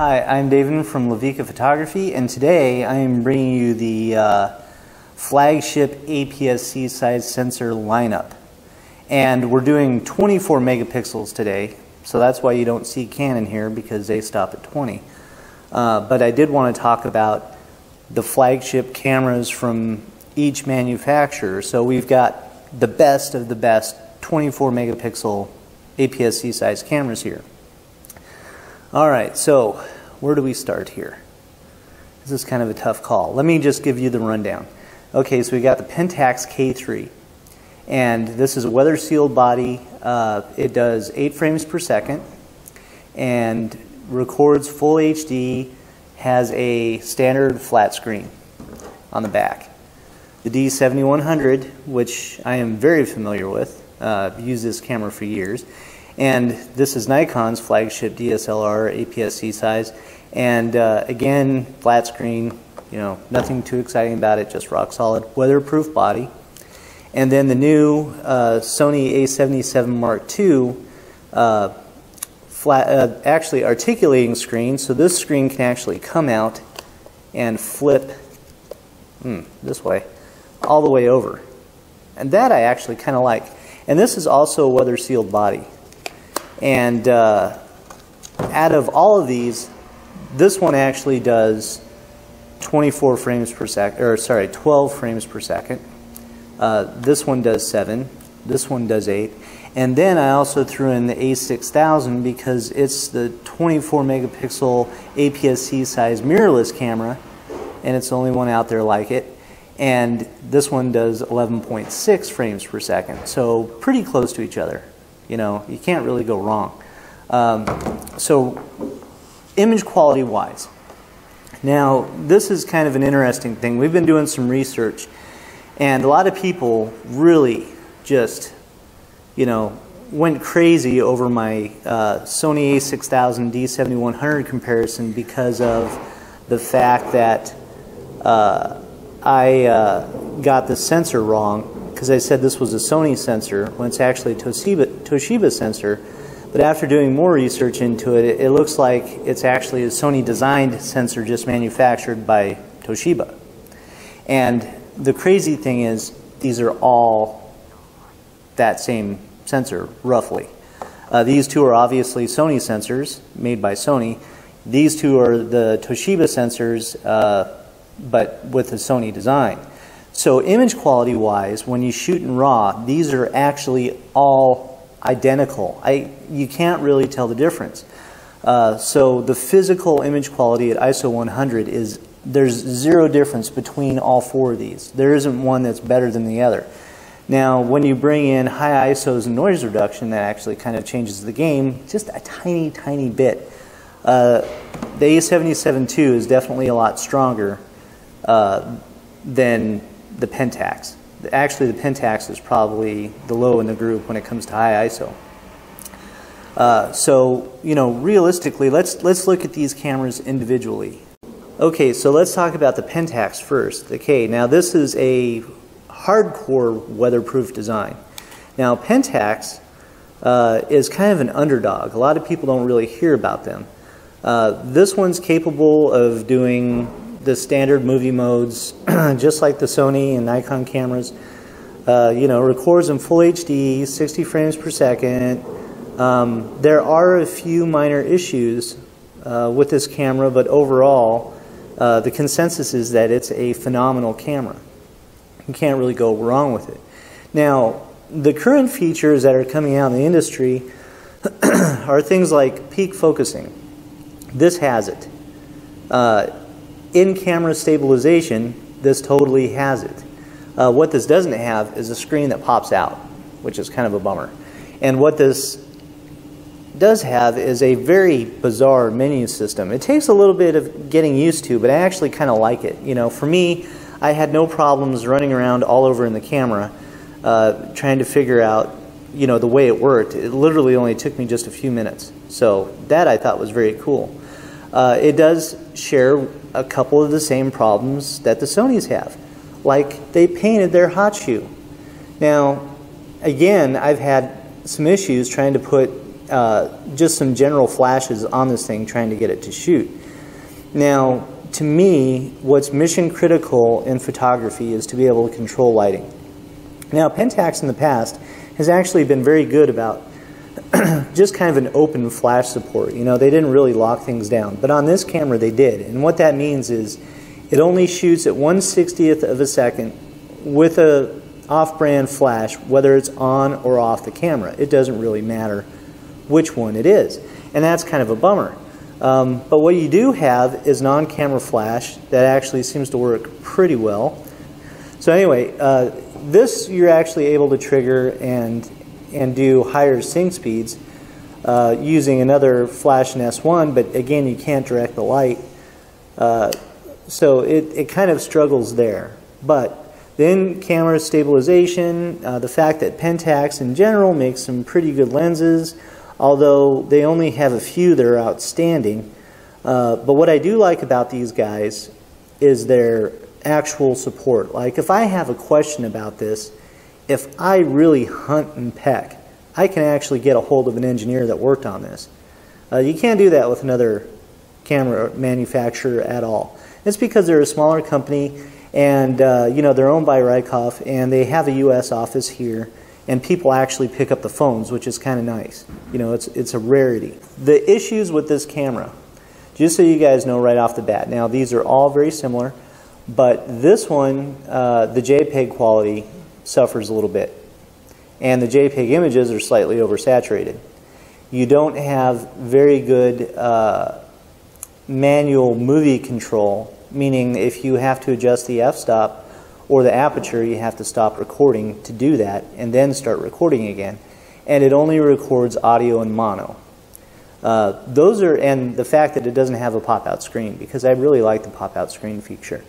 Hi, I'm David from Lavikka Photography, and today I am bringing you the uh, flagship APS-C size sensor lineup. And we're doing 24 megapixels today, so that's why you don't see Canon here because they stop at 20. Uh, but I did want to talk about the flagship cameras from each manufacturer. So we've got the best of the best 24 megapixel APS-C size cameras here. All right, so where do we start here? This is kind of a tough call. Let me just give you the rundown. Okay, so we got the Pentax K3, and this is a weather sealed body. Uh, it does 8 frames per second and records full HD, has a standard flat screen on the back. The D7100, which I am very familiar with, uh, used this camera for years, and this is Nikon's flagship DSLR APS-C size. And uh, again, flat screen, you know, nothing too exciting about it, just rock solid, weatherproof body. And then the new uh, Sony A77 Mark II, uh, flat, uh, actually articulating screen. So this screen can actually come out and flip hmm, this way, all the way over. And that I actually kind of like. And this is also a weather sealed body. And uh, out of all of these, this one actually does 24 frames per second, or sorry, 12 frames per second. Uh, this one does 7. This one does 8. And then I also threw in the A6000 because it's the 24 megapixel APS-C size mirrorless camera, and it's the only one out there like it. And this one does 11.6 frames per second, so pretty close to each other. You know, you can't really go wrong. Um, so, image quality wise. Now, this is kind of an interesting thing. We've been doing some research, and a lot of people really just, you know, went crazy over my uh, Sony a6000 D7100 comparison because of the fact that uh, I uh, got the sensor wrong because I said this was a Sony sensor when it's actually a Toshiba, Toshiba sensor. But after doing more research into it, it, it looks like it's actually a Sony designed sensor just manufactured by Toshiba. And the crazy thing is, these are all that same sensor, roughly. Uh, these two are obviously Sony sensors made by Sony. These two are the Toshiba sensors, uh, but with a Sony design. So image quality wise, when you shoot in RAW, these are actually all identical. I, you can't really tell the difference. Uh, so the physical image quality at ISO 100 is, there's zero difference between all four of these. There isn't one that's better than the other. Now, when you bring in high ISOs and noise reduction, that actually kind of changes the game just a tiny, tiny bit. Uh, the A77 II is definitely a lot stronger uh, than the Pentax. Actually, the Pentax is probably the low in the group when it comes to high ISO. Uh, so, you know, realistically, let's, let's look at these cameras individually. Okay, so let's talk about the Pentax first. Okay, now this is a hardcore weatherproof design. Now, Pentax uh, is kind of an underdog. A lot of people don't really hear about them. Uh, this one's capable of doing the standard movie modes, just like the Sony and Nikon cameras. Uh, you know, records in full HD, 60 frames per second. Um, there are a few minor issues uh, with this camera, but overall, uh, the consensus is that it's a phenomenal camera. You can't really go wrong with it. Now, the current features that are coming out in the industry are things like peak focusing. This has it. Uh, in-camera stabilization, this totally has it. Uh, what this doesn't have is a screen that pops out, which is kind of a bummer. And what this does have is a very bizarre menu system. It takes a little bit of getting used to, but I actually kind of like it. You know, for me, I had no problems running around all over in the camera uh, trying to figure out, you know, the way it worked. It literally only took me just a few minutes. So that I thought was very cool. Uh, it does share a couple of the same problems that the Sonys have. Like they painted their hot shoe. Now, again, I've had some issues trying to put uh, just some general flashes on this thing trying to get it to shoot. Now, to me, what's mission critical in photography is to be able to control lighting. Now, Pentax in the past has actually been very good about just kind of an open flash support. You know, they didn't really lock things down. But on this camera, they did. And what that means is it only shoots at 1 60th of a second with a off-brand flash, whether it's on or off the camera. It doesn't really matter which one it is. And that's kind of a bummer. Um, but what you do have is non-camera flash that actually seems to work pretty well. So anyway, uh, this you're actually able to trigger and and do higher sync speeds uh, using another flash in S1, but again, you can't direct the light. Uh, so it, it kind of struggles there. But then camera stabilization, uh, the fact that Pentax in general makes some pretty good lenses, although they only have a few that are outstanding. Uh, but what I do like about these guys is their actual support. Like if I have a question about this, if I really hunt and peck, I can actually get a hold of an engineer that worked on this. Uh, you can't do that with another camera manufacturer at all. It's because they're a smaller company and uh, you know they're owned by Ricoh and they have a U.S. office here and people actually pick up the phones, which is kind of nice. You know, it's it's a rarity. The issues with this camera, just so you guys know right off the bat. Now these are all very similar, but this one, uh, the JPEG quality suffers a little bit, and the JPEG images are slightly oversaturated. You don't have very good uh, manual movie control, meaning if you have to adjust the f-stop or the aperture, you have to stop recording to do that and then start recording again. And it only records audio and mono. Uh, those are, and the fact that it doesn't have a pop-out screen, because I really like the pop-out screen feature.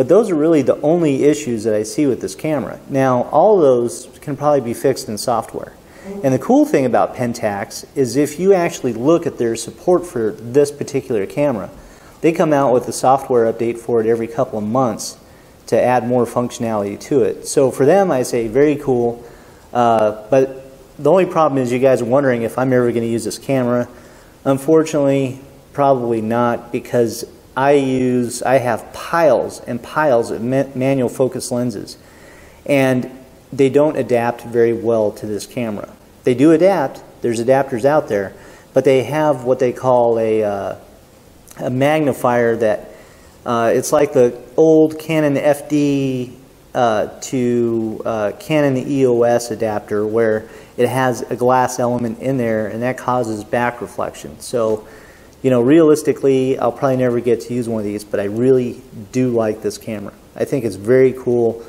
But those are really the only issues that I see with this camera. Now, all those can probably be fixed in software. And the cool thing about Pentax is if you actually look at their support for this particular camera, they come out with a software update for it every couple of months to add more functionality to it. So for them, I say very cool. Uh, but the only problem is you guys are wondering if I'm ever going to use this camera. Unfortunately, probably not because I use, I have piles and piles of manual focus lenses. And they don't adapt very well to this camera. They do adapt, there's adapters out there, but they have what they call a, uh, a magnifier that uh, it's like the old Canon FD uh, to uh, Canon EOS adapter where it has a glass element in there and that causes back reflection. So, you know, realistically, I'll probably never get to use one of these, but I really do like this camera. I think it's very cool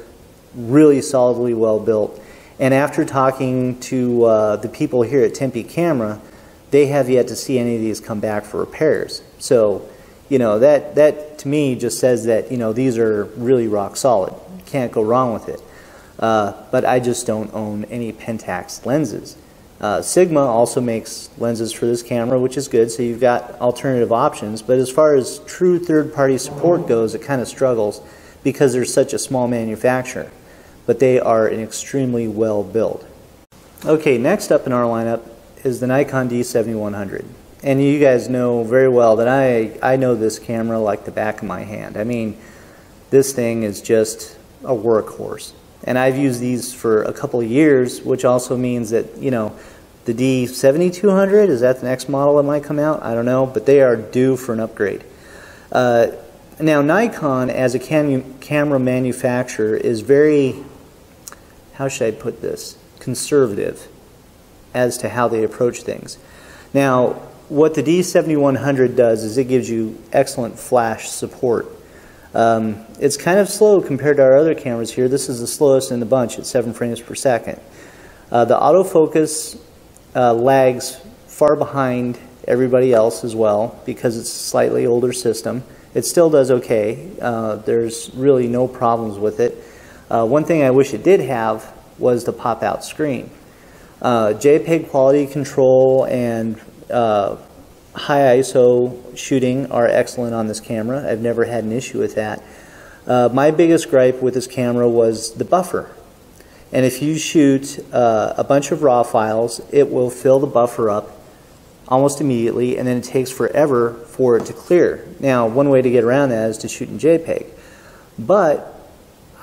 really solidly well built. And after talking to uh, the people here at Tempe Camera, they have yet to see any of these come back for repairs. So, you know, that, that to me just says that, you know, these are really rock solid. Can't go wrong with it. Uh, but I just don't own any Pentax lenses. Uh, Sigma also makes lenses for this camera, which is good, so you've got alternative options. But as far as true third-party support goes, it kind of struggles because they're such a small manufacturer but they are an extremely well built. Okay, next up in our lineup is the Nikon D7100. And you guys know very well that I, I know this camera like the back of my hand. I mean, this thing is just a workhorse. And I've used these for a couple of years, which also means that, you know, the D7200, is that the next model that might come out? I don't know, but they are due for an upgrade. Uh, now, Nikon, as a cam camera manufacturer, is very how should I put this, conservative as to how they approach things. Now, what the D7100 does is it gives you excellent flash support. Um, it's kind of slow compared to our other cameras here. This is the slowest in the bunch at 7 frames per second. Uh, the autofocus uh, lags far behind everybody else as well because it's a slightly older system. It still does okay. Uh, there's really no problems with it. Uh, one thing I wish it did have was the pop-out screen. Uh, JPEG quality control and uh, high ISO shooting are excellent on this camera. I've never had an issue with that. Uh, my biggest gripe with this camera was the buffer. And if you shoot uh, a bunch of RAW files, it will fill the buffer up almost immediately, and then it takes forever for it to clear. Now, one way to get around that is to shoot in JPEG. But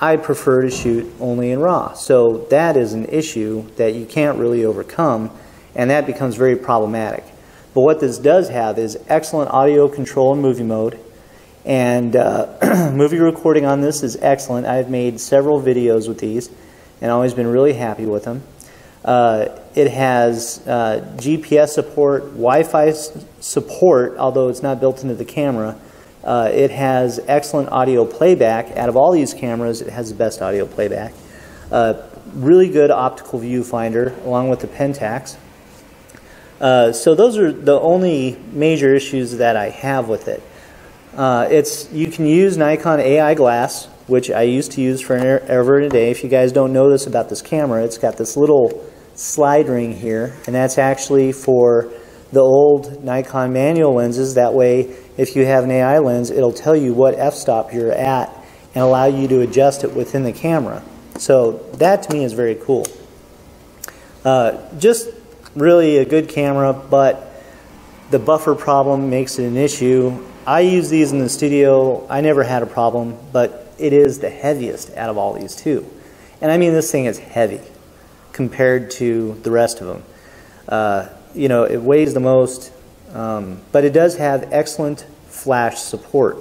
I prefer to shoot only in RAW. So that is an issue that you can't really overcome, and that becomes very problematic. But what this does have is excellent audio control in movie mode, and uh, movie recording on this is excellent. I've made several videos with these, and always been really happy with them. Uh, it has uh, GPS support, Wi-Fi support, although it's not built into the camera, uh, it has excellent audio playback. Out of all these cameras, it has the best audio playback. Uh, really good optical viewfinder along with the Pentax. Uh, so those are the only major issues that I have with it. Uh, it's you can use Nikon AI glass, which I used to use forever and a day. If you guys don't know this about this camera, it's got this little slide ring here, and that's actually for the old Nikon manual lenses. That way, if you have an AI lens, it'll tell you what f-stop you're at and allow you to adjust it within the camera. So that to me is very cool. Uh, just really a good camera, but the buffer problem makes it an issue. I use these in the studio. I never had a problem, but it is the heaviest out of all these too. And I mean, this thing is heavy compared to the rest of them. Uh, you know, it weighs the most, um, but it does have excellent flash support.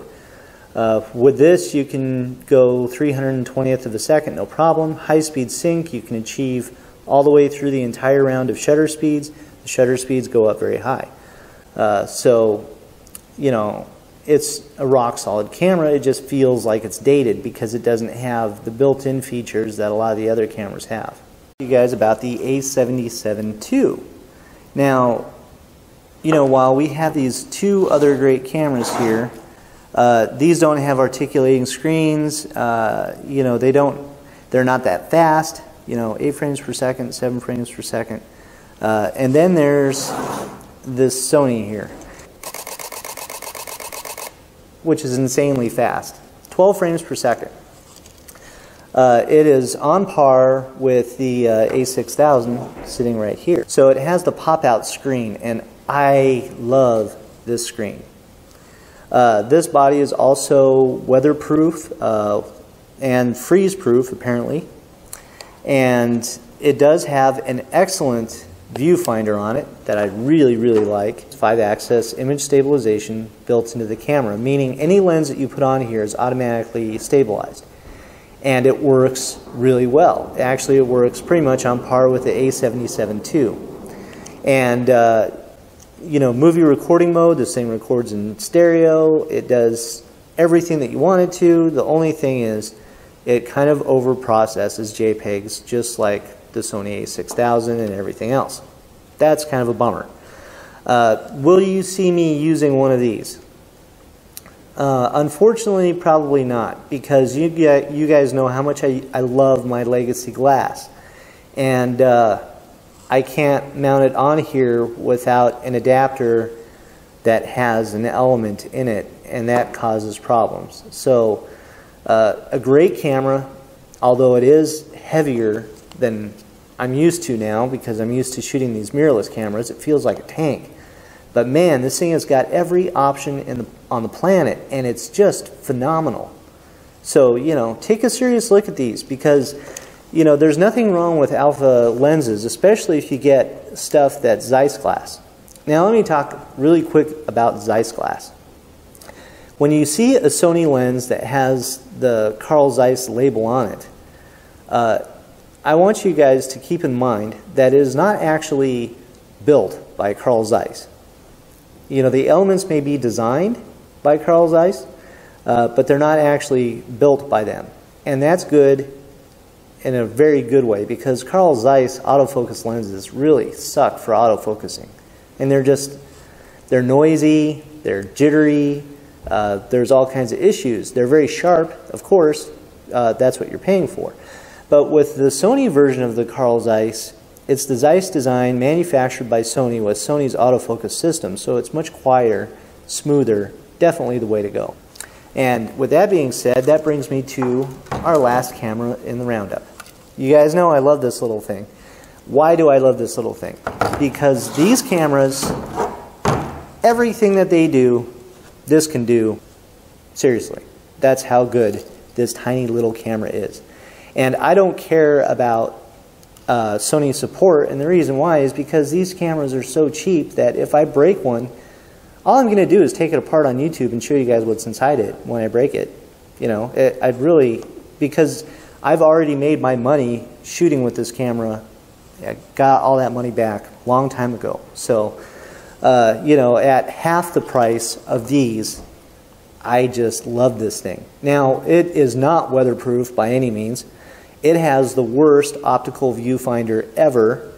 Uh, with this, you can go 320th of a second, no problem. High speed sync, you can achieve all the way through the entire round of shutter speeds. The shutter speeds go up very high. Uh, so, you know, it's a rock solid camera. It just feels like it's dated because it doesn't have the built in features that a lot of the other cameras have. You guys about the A77 II. Now, you know, while we have these two other great cameras here, uh, these don't have articulating screens. Uh, you know, they don't, they're not that fast. You know, eight frames per second, seven frames per second. Uh, and then there's this Sony here, which is insanely fast. 12 frames per second. Uh, it is on par with the uh, A6000 sitting right here. So it has the pop-out screen, and I love this screen. Uh, this body is also weatherproof uh, and freeze-proof, apparently. And it does have an excellent viewfinder on it that I really, really like. 5-axis image stabilization built into the camera, meaning any lens that you put on here is automatically stabilized and it works really well. Actually, it works pretty much on par with the A77 II. And, uh, you know, movie recording mode, this thing records in stereo. It does everything that you want it to. The only thing is it kind of over processes JPEGs just like the Sony a6000 and everything else. That's kind of a bummer. Uh, will you see me using one of these? Uh, unfortunately, probably not, because you, get, you guys know how much I, I love my Legacy glass. And uh, I can't mount it on here without an adapter that has an element in it, and that causes problems. So, uh, a great camera, although it is heavier than I'm used to now because I'm used to shooting these mirrorless cameras, it feels like a tank. But man, this thing has got every option the, on the planet, and it's just phenomenal. So, you know, take a serious look at these because, you know, there's nothing wrong with alpha lenses, especially if you get stuff that's Zeiss glass. Now, let me talk really quick about Zeiss glass. When you see a Sony lens that has the Carl Zeiss label on it, uh, I want you guys to keep in mind that it is not actually built by Carl Zeiss. You know, the elements may be designed by Carl Zeiss, uh, but they're not actually built by them. And that's good in a very good way because Carl Zeiss autofocus lenses really suck for autofocusing. And they're just, they're noisy, they're jittery, uh, there's all kinds of issues. They're very sharp, of course, uh, that's what you're paying for. But with the Sony version of the Carl Zeiss, it's the Zeiss design manufactured by Sony with Sony's autofocus system, so it's much quieter, smoother, definitely the way to go. And with that being said, that brings me to our last camera in the roundup. You guys know I love this little thing. Why do I love this little thing? Because these cameras everything that they do, this can do. Seriously, that's how good this tiny little camera is. And I don't care about uh, Sony support, and the reason why is because these cameras are so cheap that if I break one, all I'm going to do is take it apart on YouTube and show you guys what's inside it when I break it. You know, it, I'd really, because I've already made my money shooting with this camera. I got all that money back a long time ago. So, uh, you know, at half the price of these, I just love this thing. Now, it is not weatherproof by any means. It has the worst optical viewfinder ever.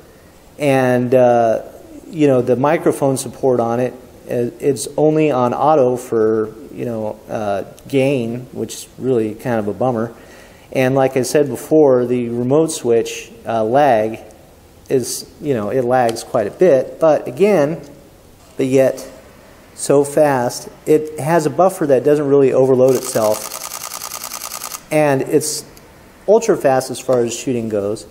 And, uh, you know, the microphone support on it, uh, it's only on auto for, you know, uh, gain, which is really kind of a bummer. And like I said before, the remote switch uh, lag is, you know, it lags quite a bit. But again, but yet so fast, it has a buffer that doesn't really overload itself. And it's ultra fast as far as shooting goes.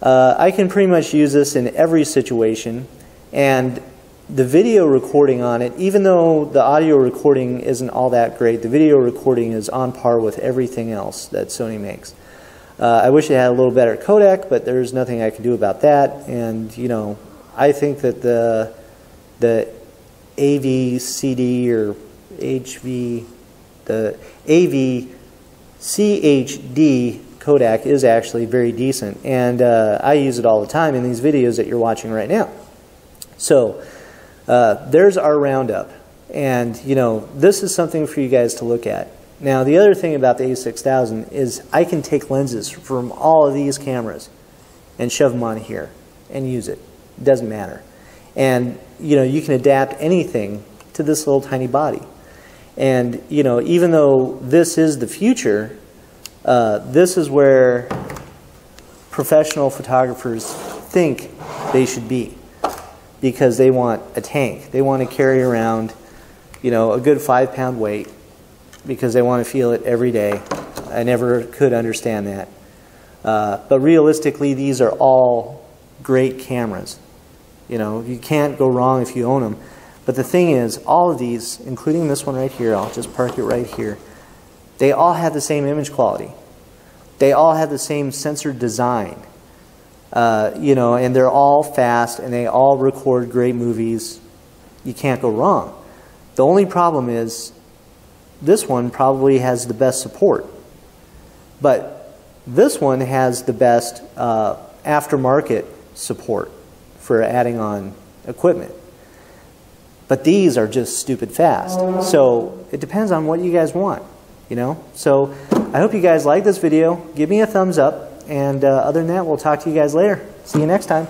Uh, I can pretty much use this in every situation. And the video recording on it, even though the audio recording isn't all that great, the video recording is on par with everything else that Sony makes. Uh, I wish it had a little better codec, but there's nothing I can do about that. And you know, I think that the the AVCD or HV, the AVCHD codec is actually very decent, and uh, I use it all the time in these videos that you're watching right now. So. Uh, there's our roundup. And, you know, this is something for you guys to look at. Now, the other thing about the A6000 is I can take lenses from all of these cameras and shove them on here and use it. It doesn't matter. And, you know, you can adapt anything to this little tiny body. And, you know, even though this is the future, uh, this is where professional photographers think they should be because they want a tank. They want to carry around, you know, a good five pound weight because they want to feel it every day. I never could understand that. Uh, but realistically, these are all great cameras. You know, you can't go wrong if you own them. But the thing is, all of these, including this one right here, I'll just park it right here, they all have the same image quality. They all have the same sensor design. Uh, you know, and they're all fast and they all record great movies. You can't go wrong. The only problem is this one probably has the best support. But this one has the best uh, aftermarket support for adding on equipment. But these are just stupid fast. So it depends on what you guys want, you know? So I hope you guys like this video. Give me a thumbs up. And uh, other than that, we'll talk to you guys later. See you next time.